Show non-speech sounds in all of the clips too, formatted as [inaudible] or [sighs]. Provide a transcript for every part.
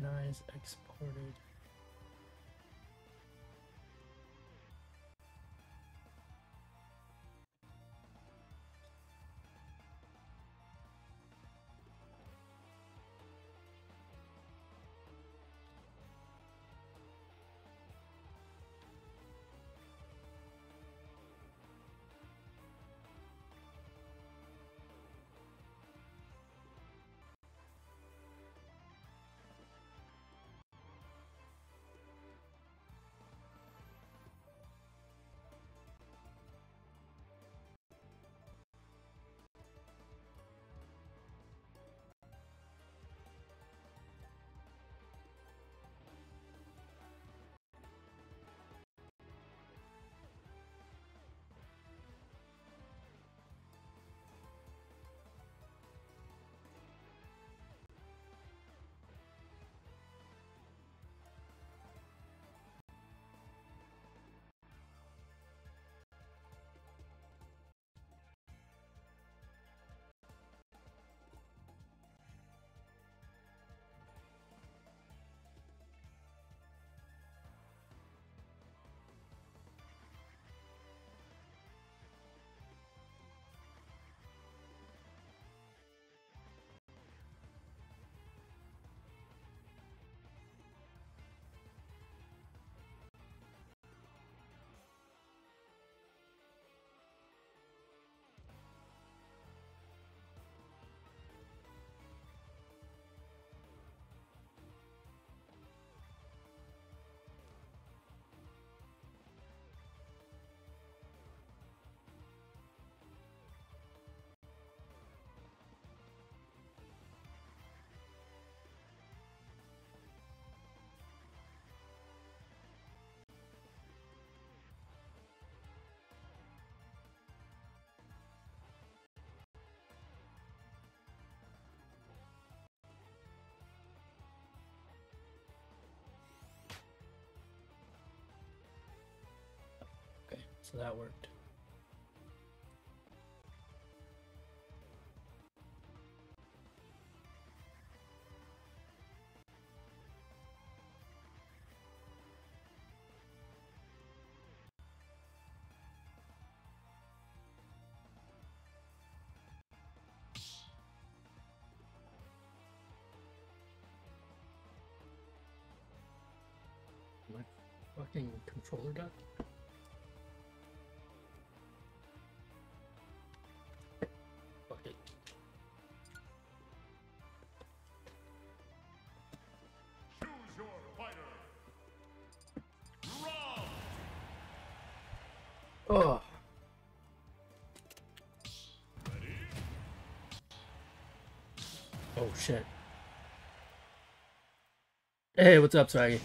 recognise exported. So that worked. My fucking controller died. Hey, what's up, Swaggy?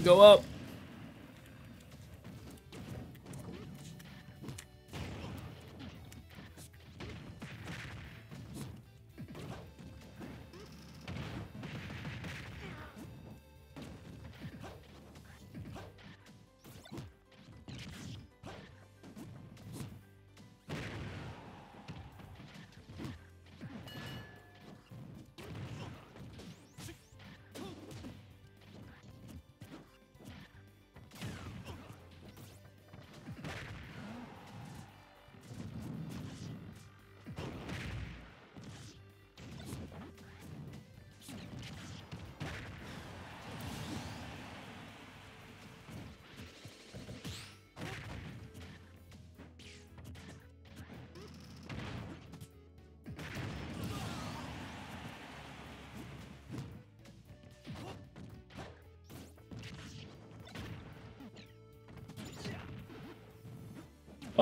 Go up.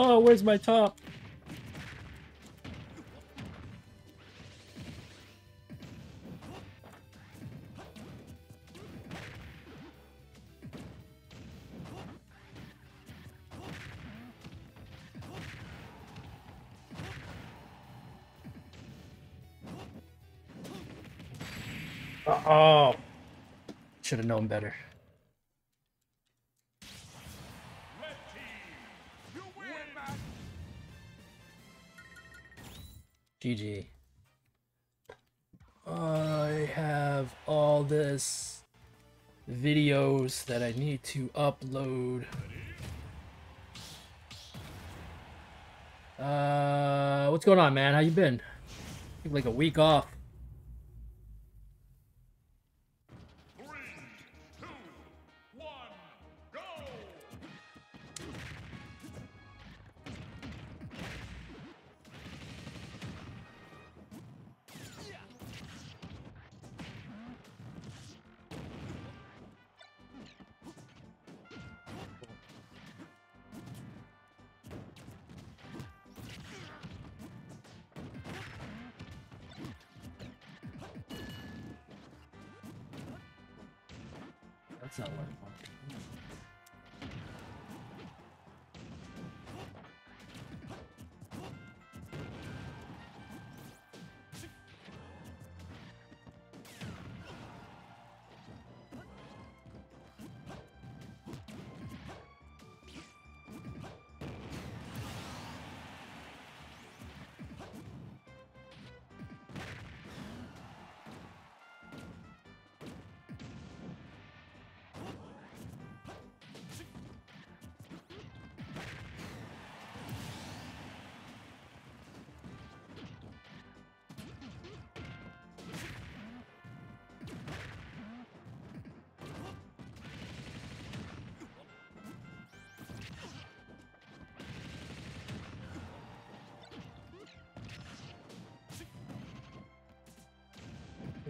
Oh, where's my top? Oh, should have known better. GG. I have all this videos that I need to upload. Uh, what's going on, man? How you been? Like a week off.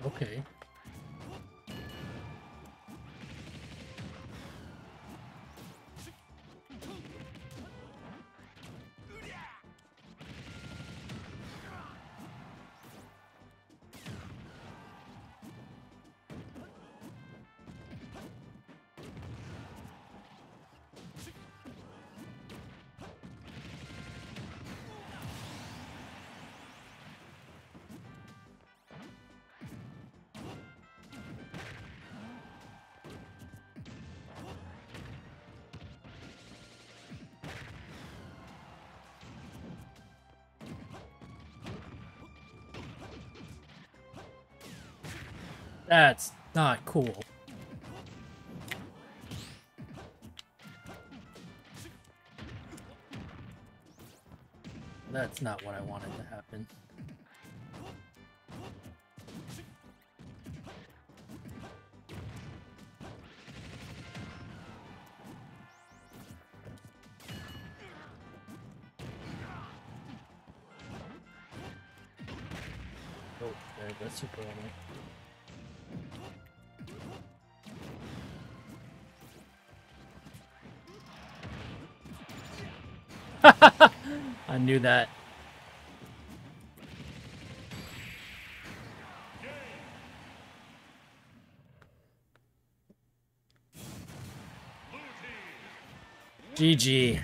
Okay. That's not cool. That's not what I wanted to happen. Oh, there, that's super. I knew that. GG.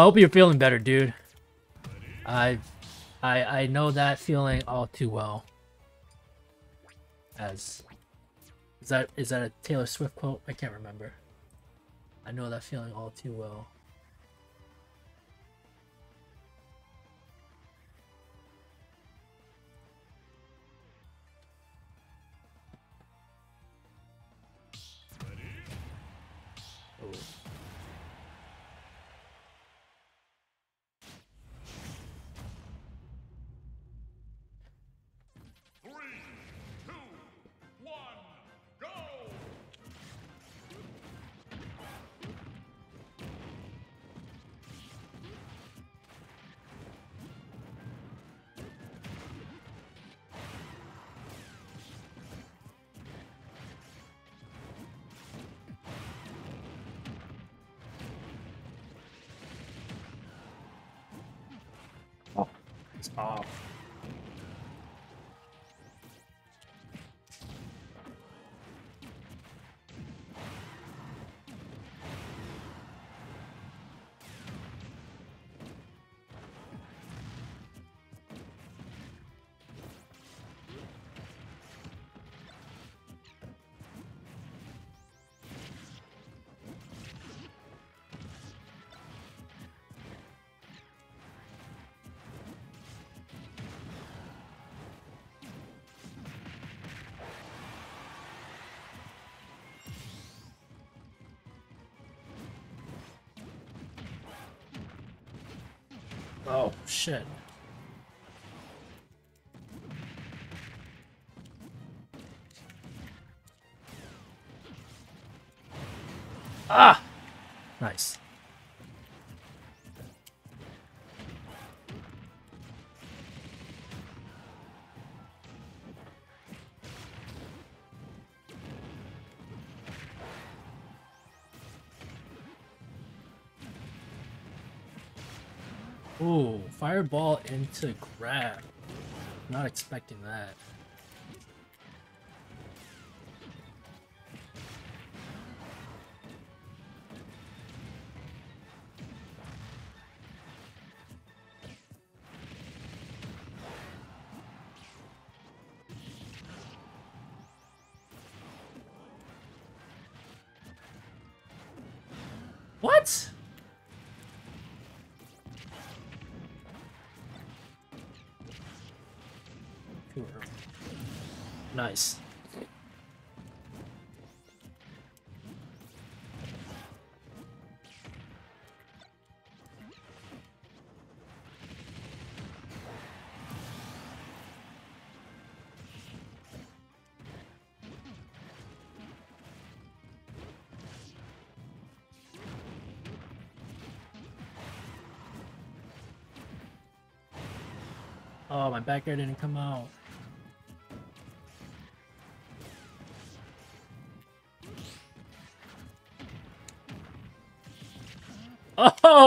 I hope you're feeling better, dude. I, I, I know that feeling all too well. As, is that is that a Taylor Swift quote? I can't remember. I know that feeling all too well. Off. Oh, shit. Fireball into grab. Not expecting that. Nice. Oh, my back air didn't come out.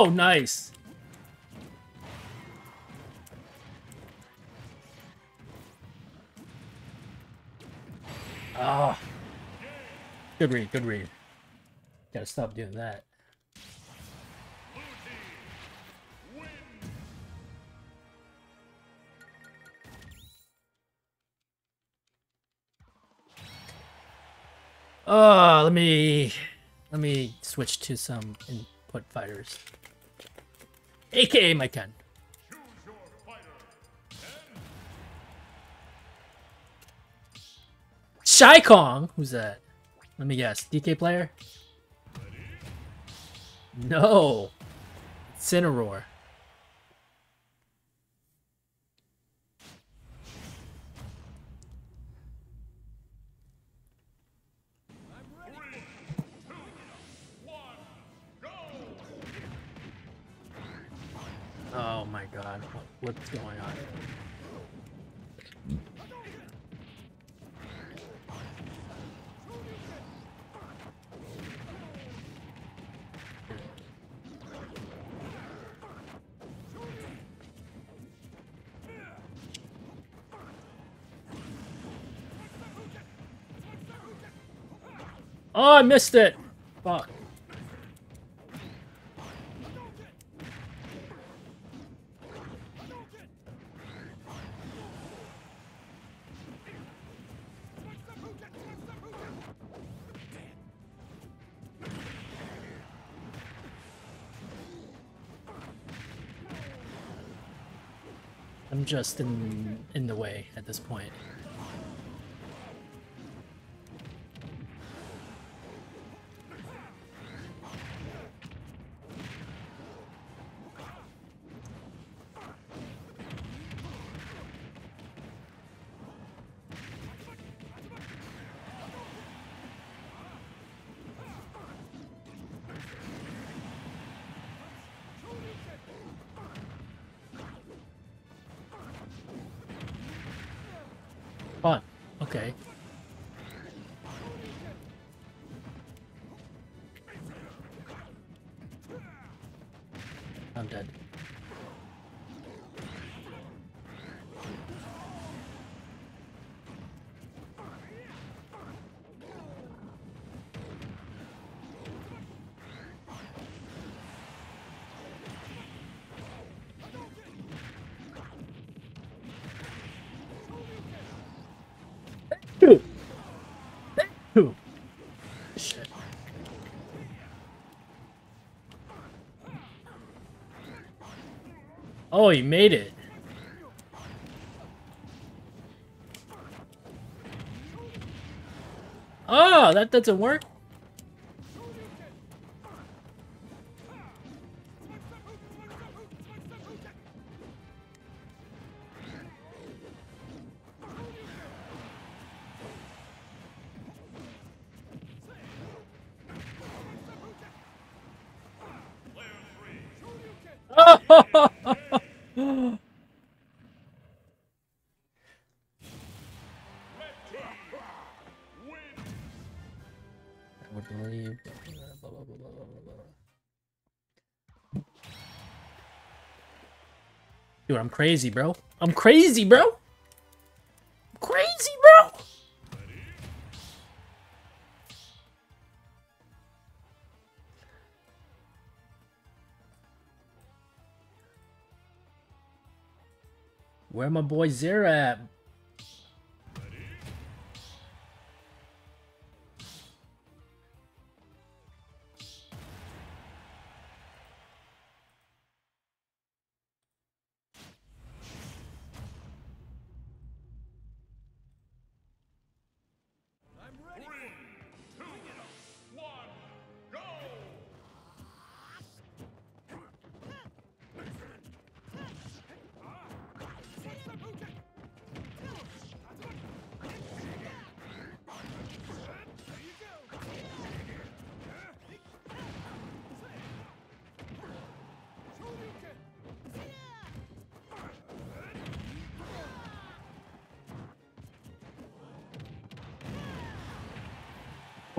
Oh, nice. Ah. Good read, good read. Gotta stop doing that. Oh, let me let me switch to some input fighters. AKA my Ken. Shy Kong? Who's that? Let me guess. DK player? No. Cineroar. Missed it! Fuck. I'm just in in the way at this point. Oh, he made it. Oh, that doesn't work. Blah, blah, blah, blah, blah, blah, blah. Dude, I'm crazy, bro. I'm crazy, bro. I'm crazy, bro. Where my boy Zera at?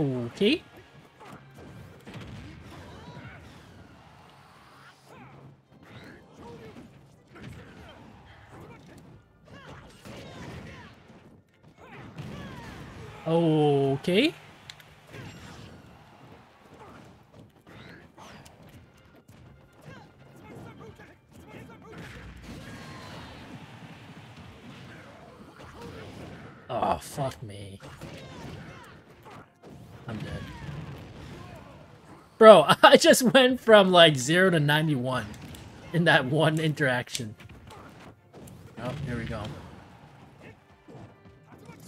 Okay. Bro, [laughs] I just went from like 0 to 91 in that one interaction. Oh, here we go.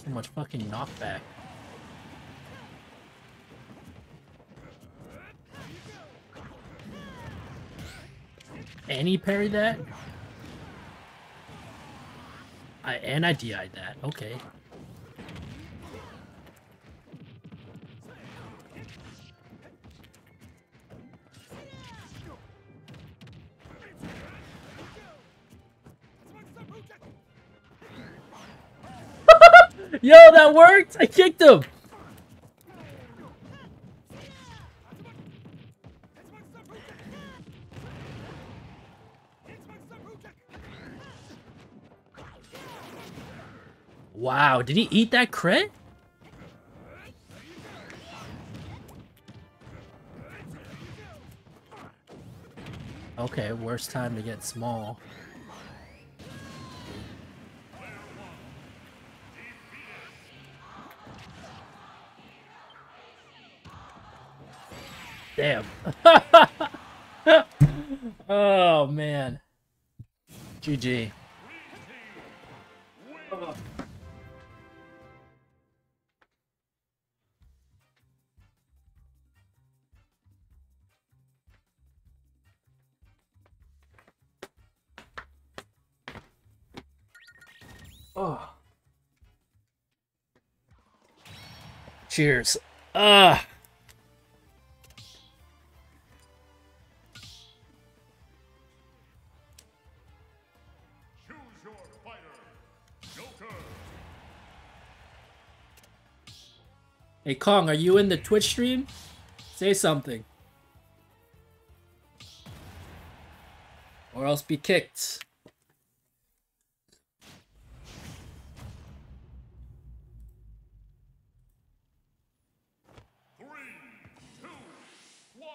So much fucking knockback. And he parried that? I, and I DI'd that. Okay. That worked! I kicked him! Wow, did he eat that crit? Okay, worst time to get small. Damn. [laughs] oh man. GG. Oh. Cheers. Ah. Hey Kong, are you in the Twitch stream? Say something. Or else be kicked. Three, two, one,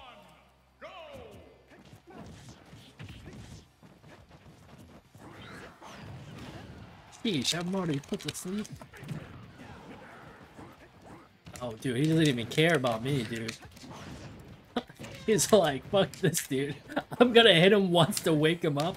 I'm already put to sleep. Oh, dude, he doesn't even care about me, dude. [laughs] He's like, fuck this dude. [laughs] I'm gonna hit him once to wake him up.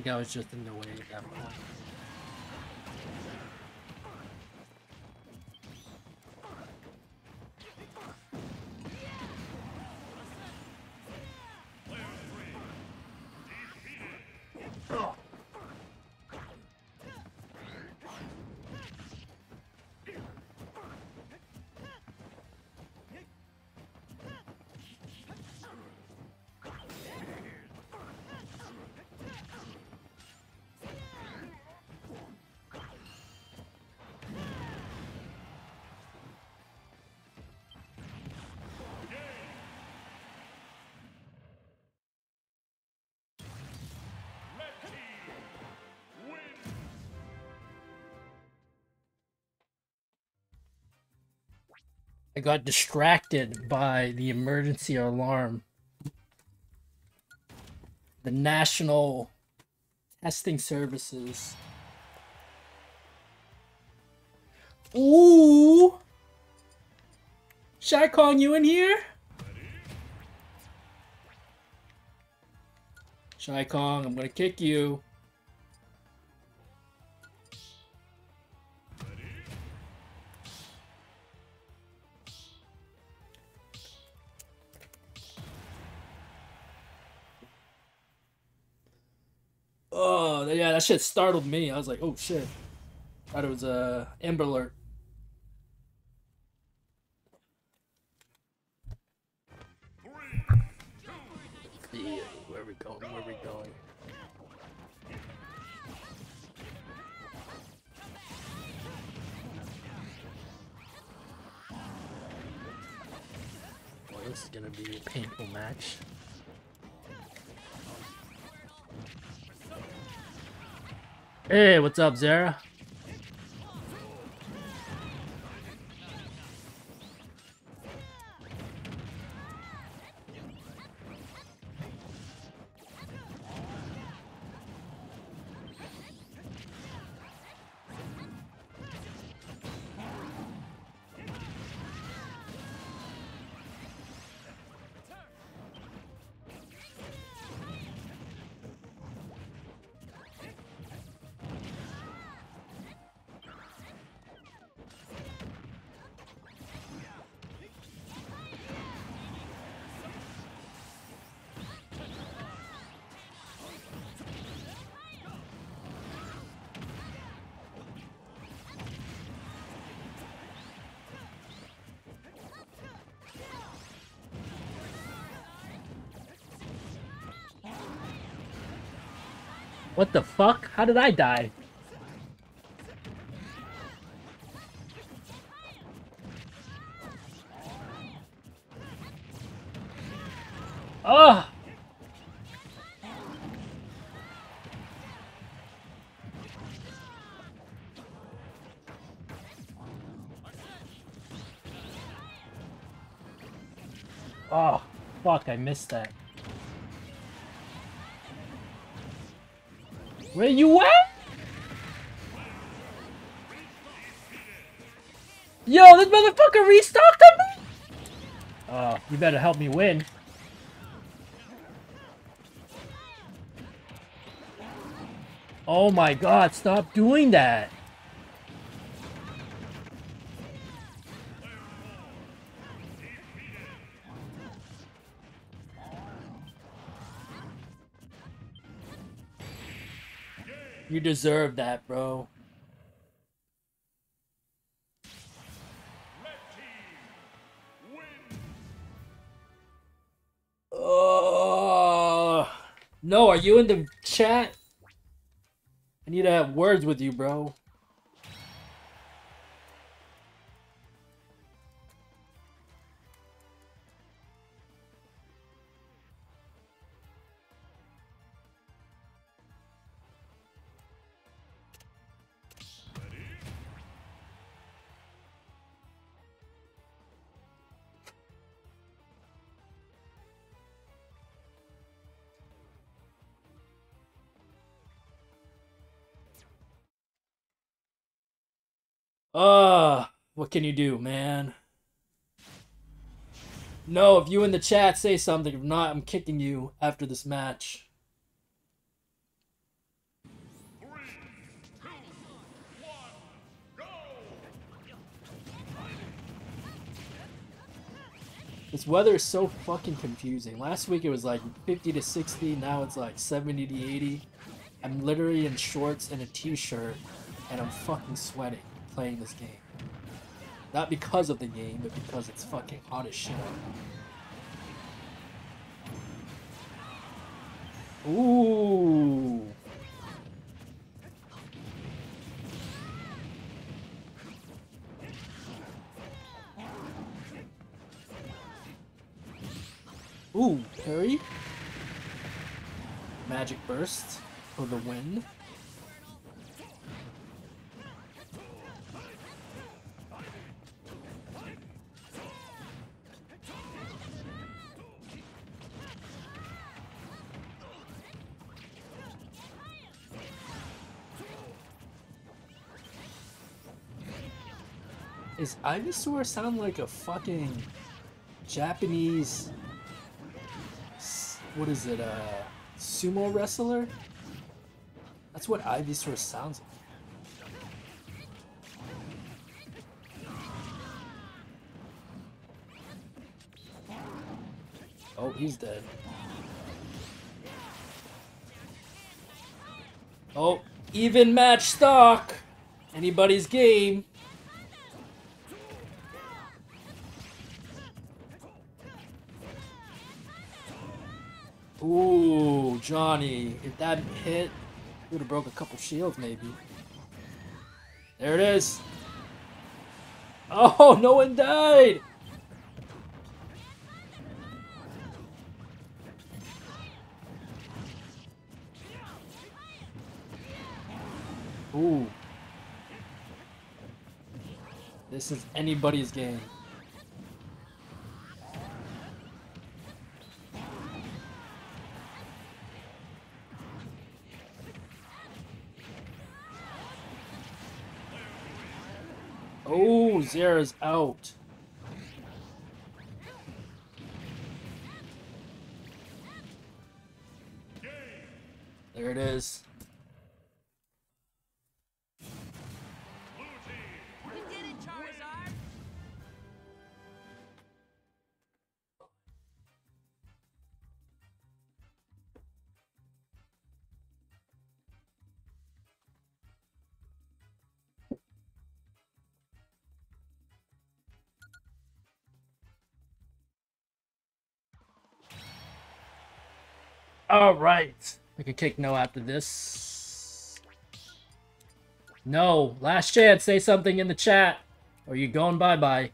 Think I was just in the way at that point. I got distracted by the emergency alarm. The National Testing Services. Ooh! Shy Kong, you in here? Shy Kong, I'm gonna kick you. Shit startled me. I was like, oh shit. Thought it was a uh, Amber Alert. Where we going? Where we going? This is gonna be a painful match. Hey, what's up, Zara? What the fuck? How did I die? Oh! Oh, fuck, I missed that. Where you at? Yo, this motherfucker restocked on me? Oh, you better help me win. Oh my god, stop doing that! You deserve that, bro. Oh no, are you in the chat? I need to have words with you, bro. Uh, what can you do, man? No, if you in the chat say something, if not, I'm kicking you after this match. This weather is so fucking confusing. Last week it was like 50 to 60, now it's like 70 to 80. I'm literally in shorts and a t-shirt, and I'm fucking sweating playing this game. Not because of the game, but because it's fucking hot as shit. Ooh. Ooh, parry. Magic burst for the win. Is Ivysaur sound like a fucking Japanese what is it, uh sumo wrestler? That's what Ivysaur sounds like. Oh, he's dead. Oh, even match stock. Anybody's game. Ooh, Johnny. If that hit, would have broke a couple shields maybe. There it is. Oh, no one died. Ooh. This is anybody's game. Zera's out. There it is. All right. We can kick no after this. No. Last chance. Say something in the chat. Or you're going bye-bye.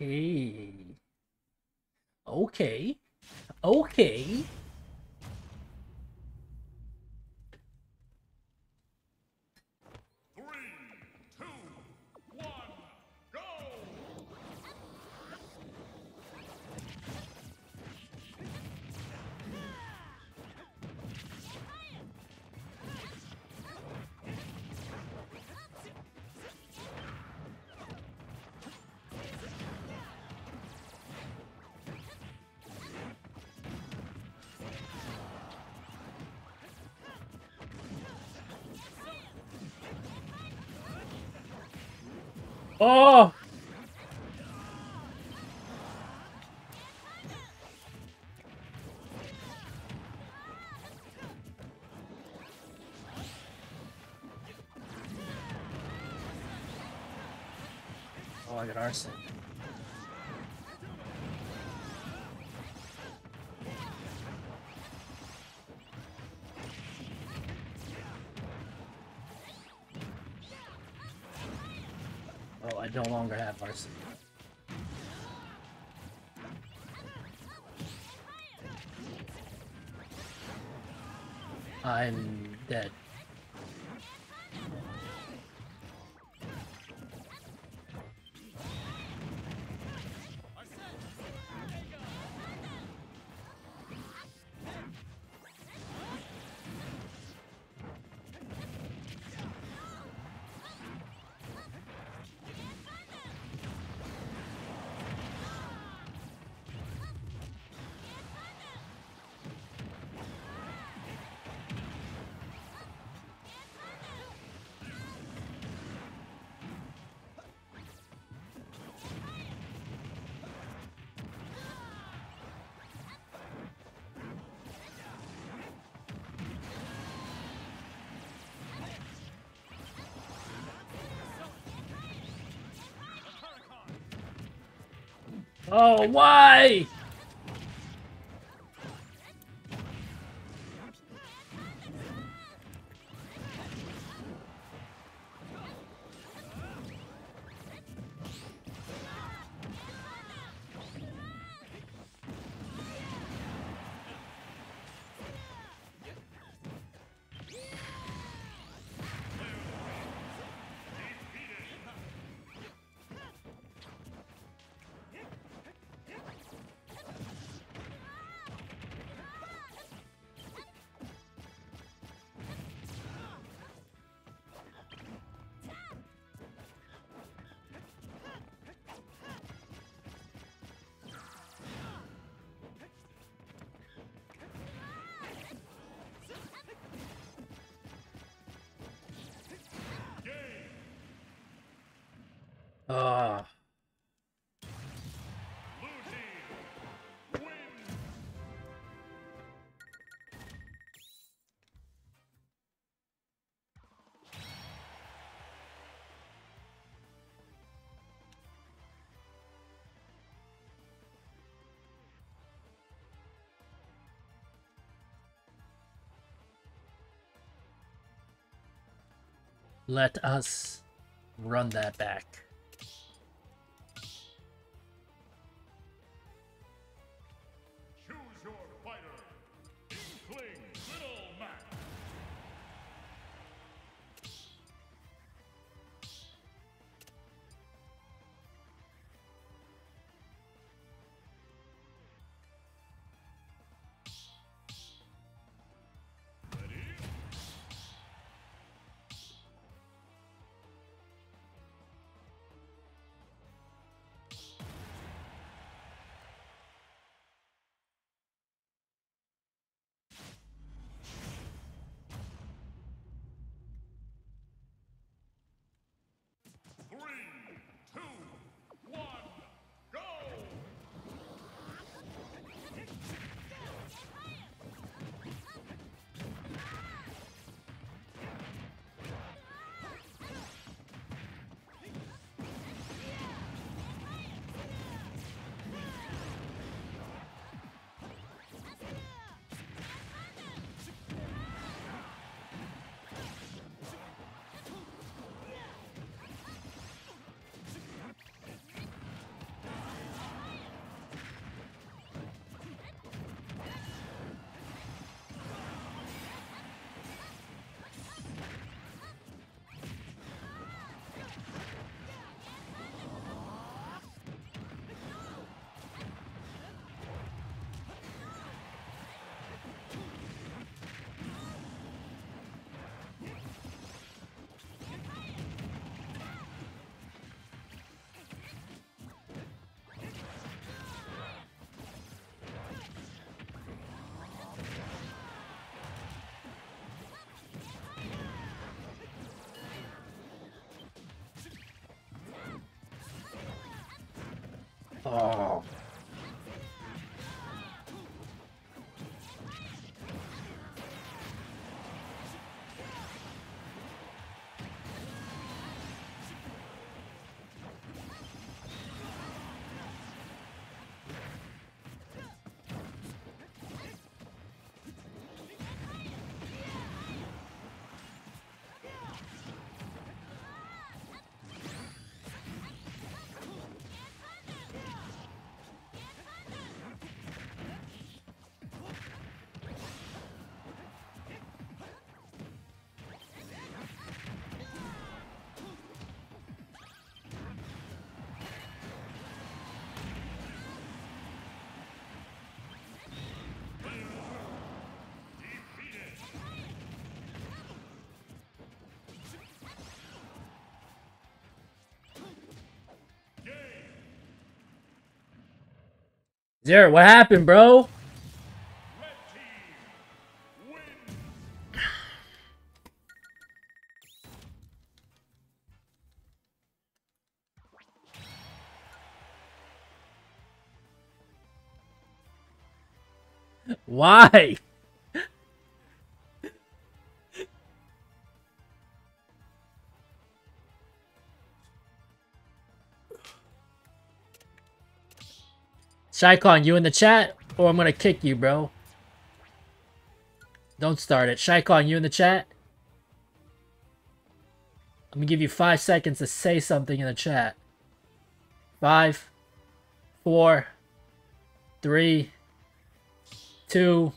Okay. Okay. Okay. Oh, I no longer have arson. I'm dead. Oh, why? Let us run that back. Oh. Zero, what happened, bro? [sighs] Why? Shycon, you in the chat? Or I'm gonna kick you, bro. Don't start it. Shycon, you in the chat? I'm gonna give you five seconds to say something in the chat. Five, four, three, two.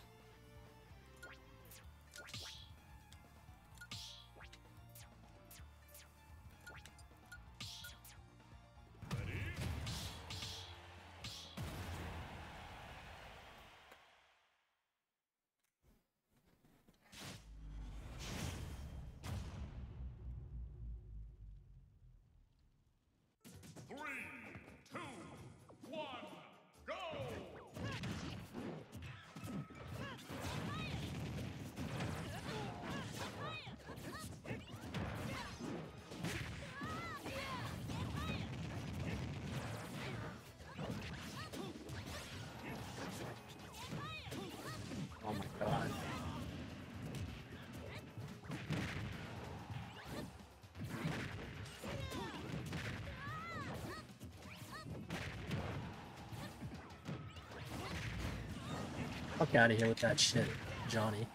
Fuck out of here with that shit, Johnny.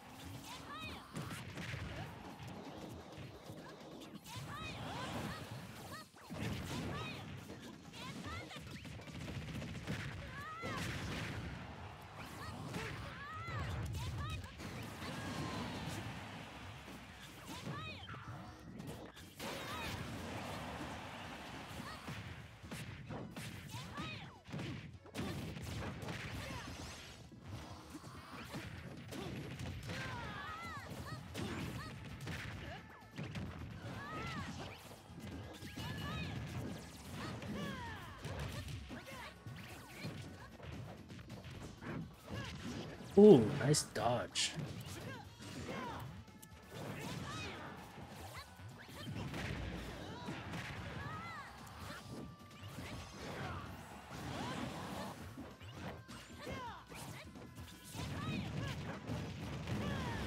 Nice dodge.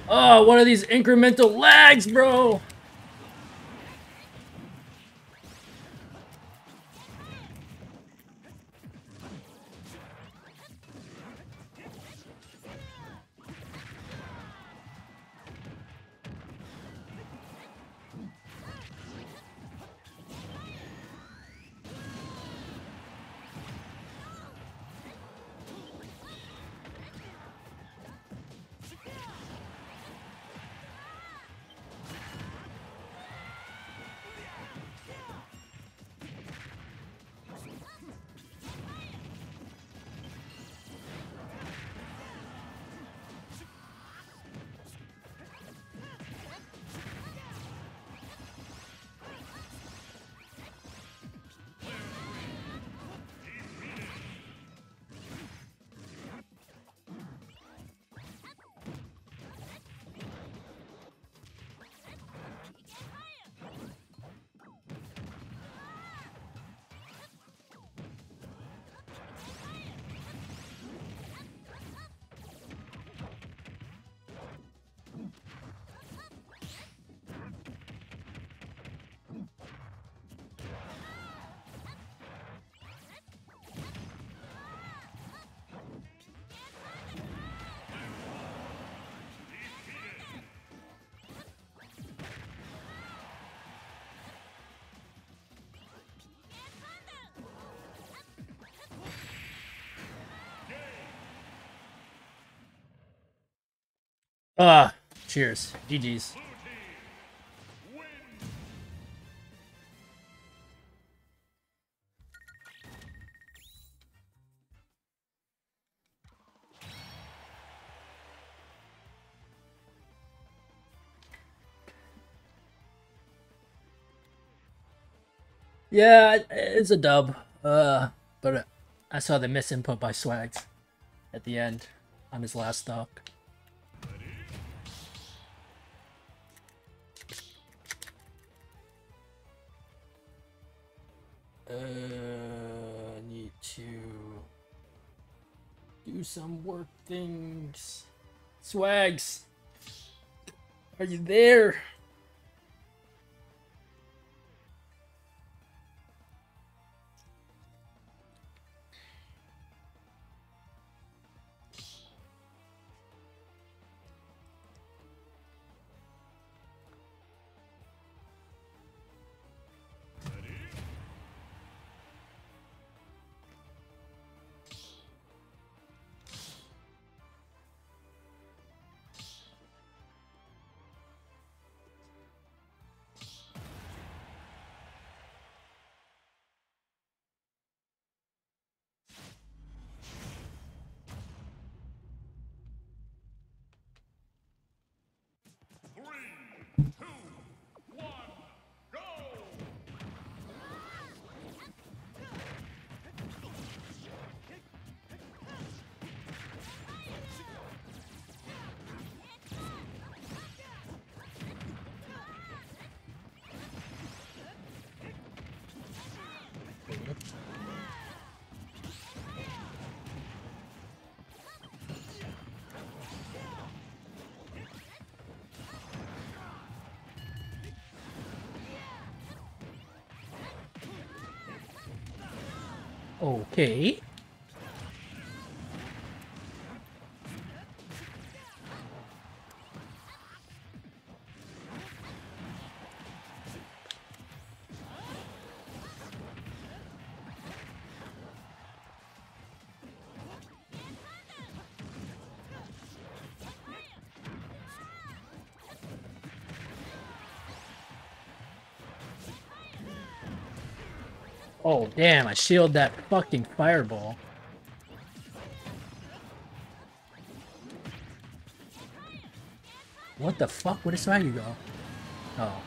Oh, one of these incremental lags, bro! Ah, cheers. GG's. Yeah, it's a dub. Uh, but I saw the misinput by Swags at the end on his last stock. Do some work things. Swags, are you there? Okay. Oh, damn, I shield that fucking fireball. What the fuck? Where did Swaggy go? Oh.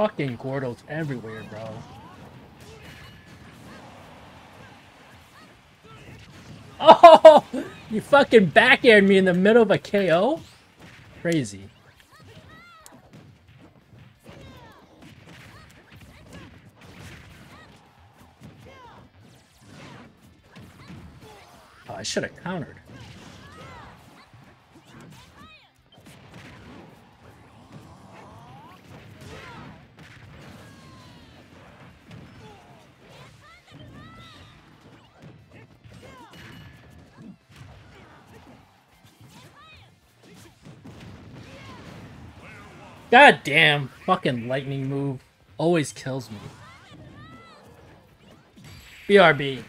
Fucking Gordo's everywhere, bro. Oh! [laughs] You fucking back aired me in the middle of a KO? Crazy. Oh, I should have countered. God damn, fucking lightning move. Always kills me. BRB.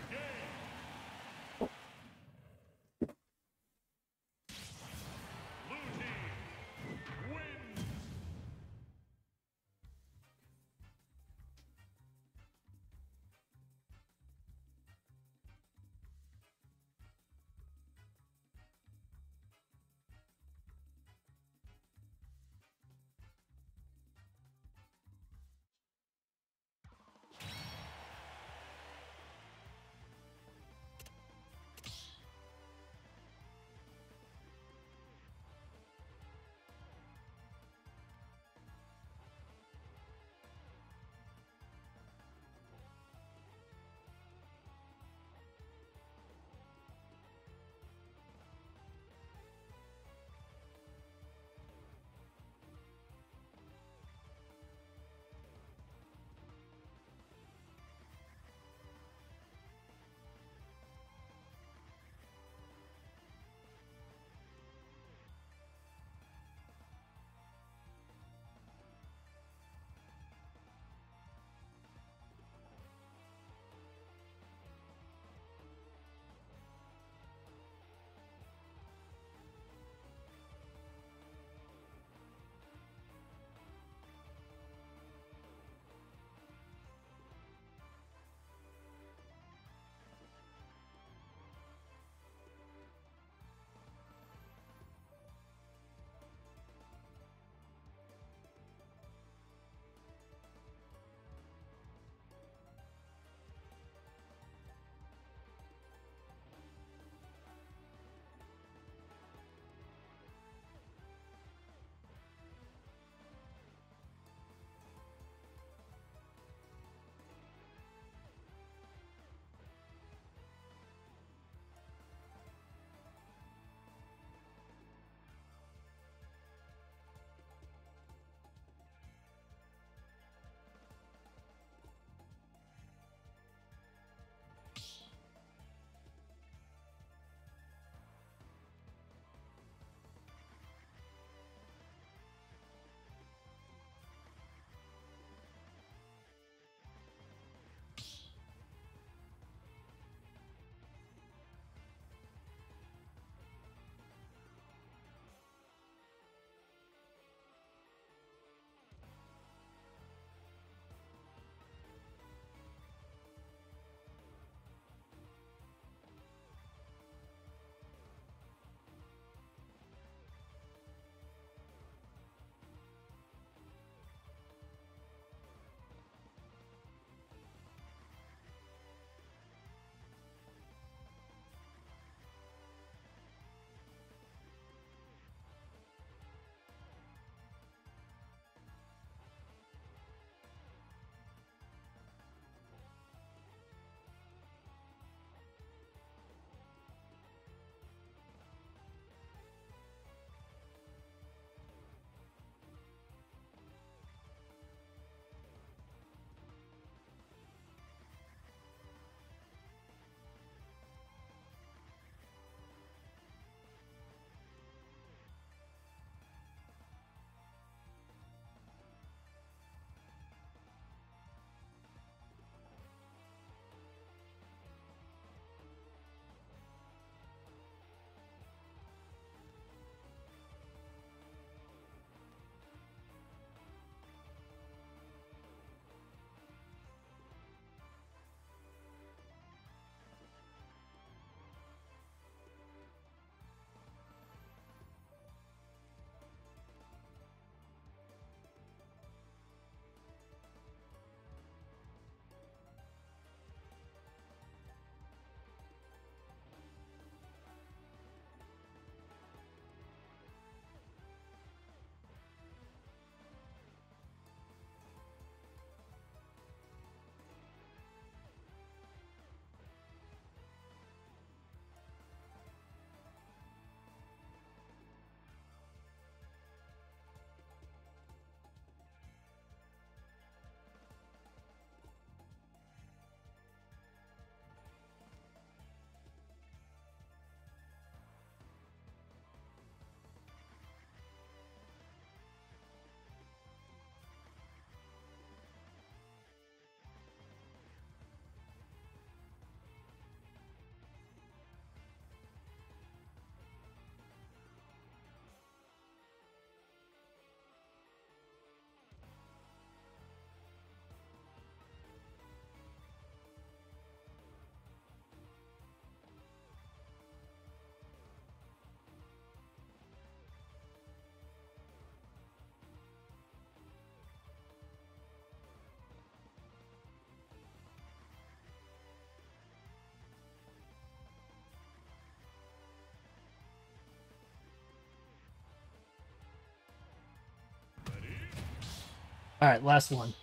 All right, last one.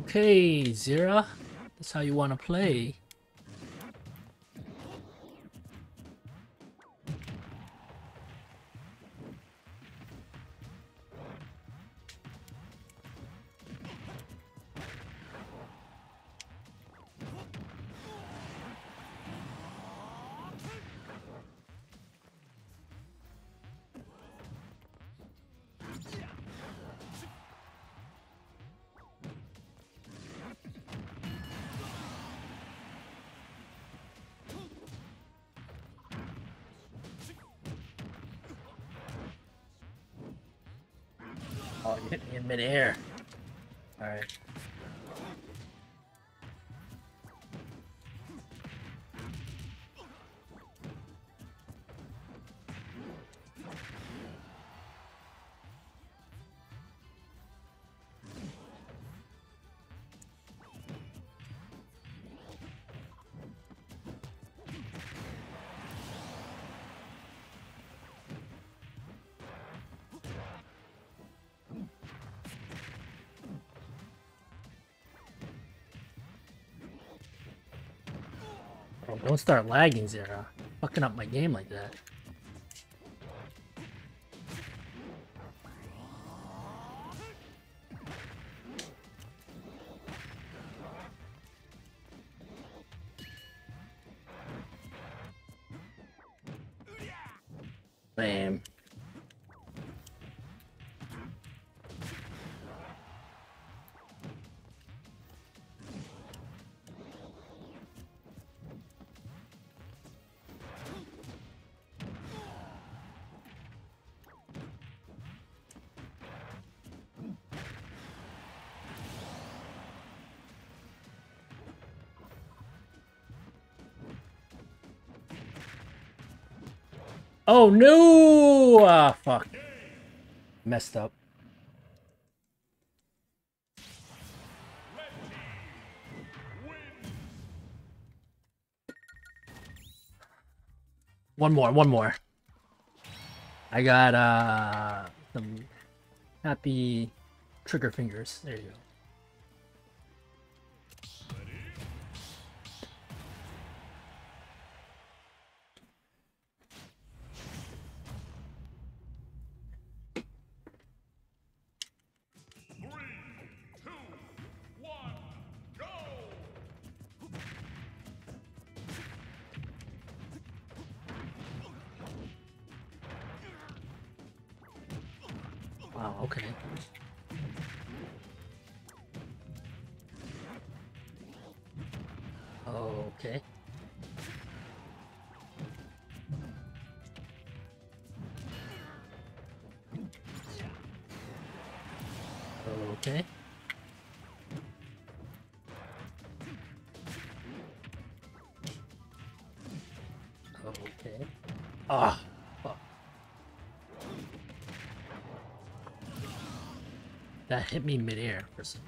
Okay, Zira, that's how you want to play. You hit don't start lagging, Zira. Fucking up my game like that. Oh no! Ah, fuck. Messed up. One more, one more. I got uh some happy trigger fingers. There you go. Hit me midair for some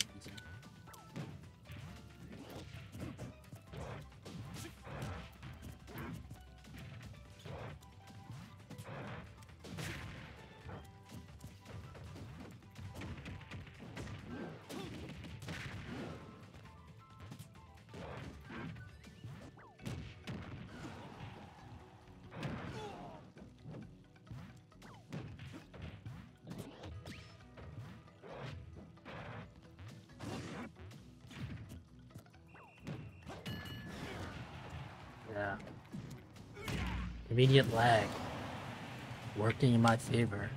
Yeah. Immediate lag. Working in my favor.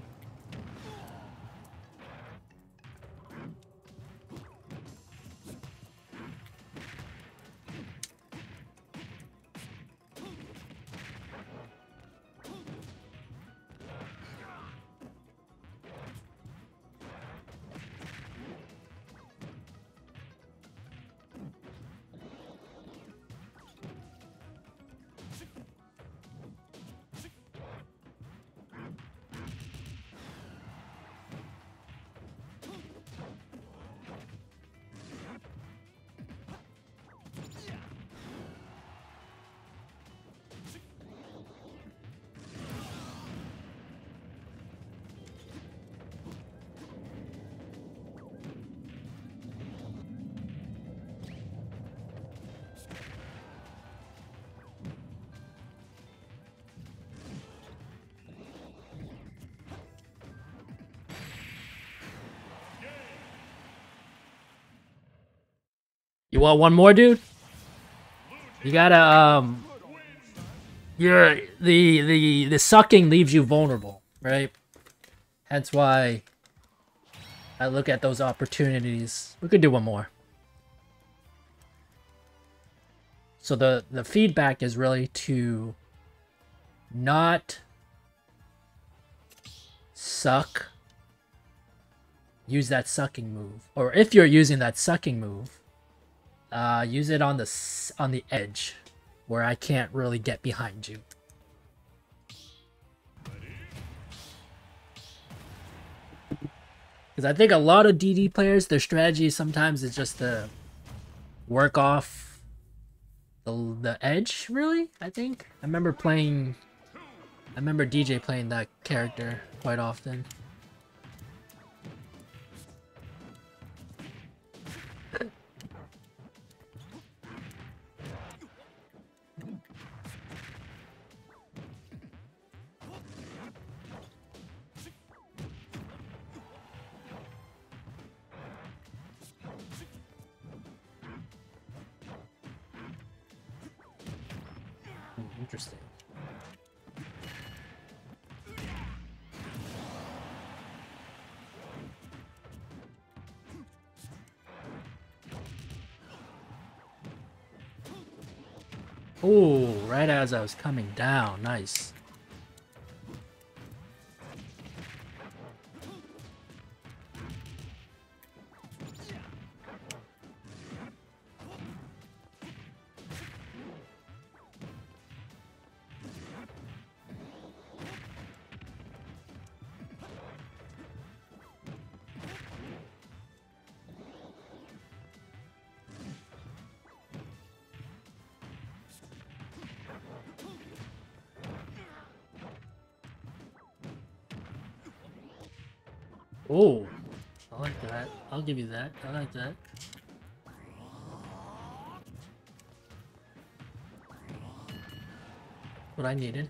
You want one more, dude? You gotta um. You're the the the sucking leaves you vulnerable, right? Hence why I look at those opportunities. We could do one more. So the the feedback is really to not suck. Use that sucking move, or if you're using that sucking move, uh, use it on the on the edge, where I can't really get behind you. Because I think a lot of DD players, their strategy sometimes is just to work off the the edge. Really, I think I remember playing. I remember DJ playing that character quite often. As I was coming down. Nice. Give you that. I like that. What I needed.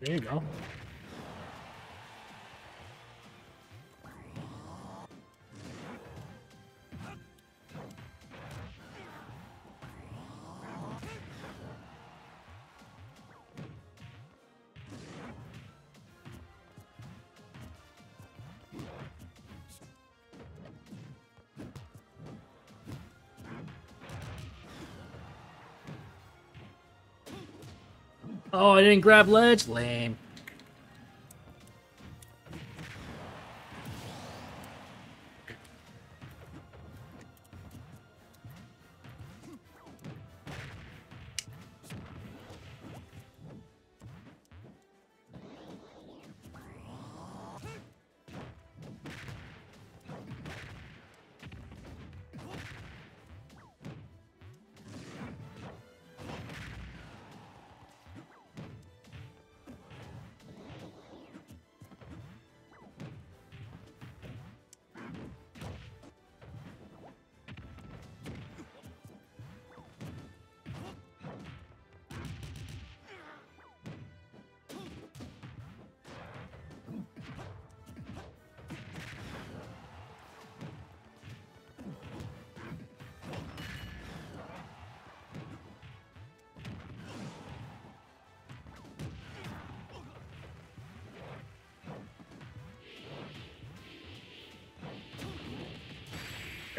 There you go. Oh, I didn't grab ledge? Lame.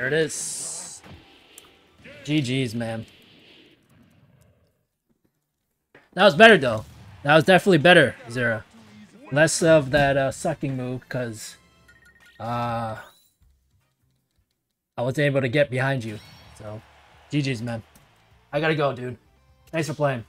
There it is. GG's, man. That was better, though. That was definitely better, Zera. Less of that uh, sucking move, because uh, I wasn't able to get behind you. So, GG's, man. I gotta go, dude. Thanks for playing.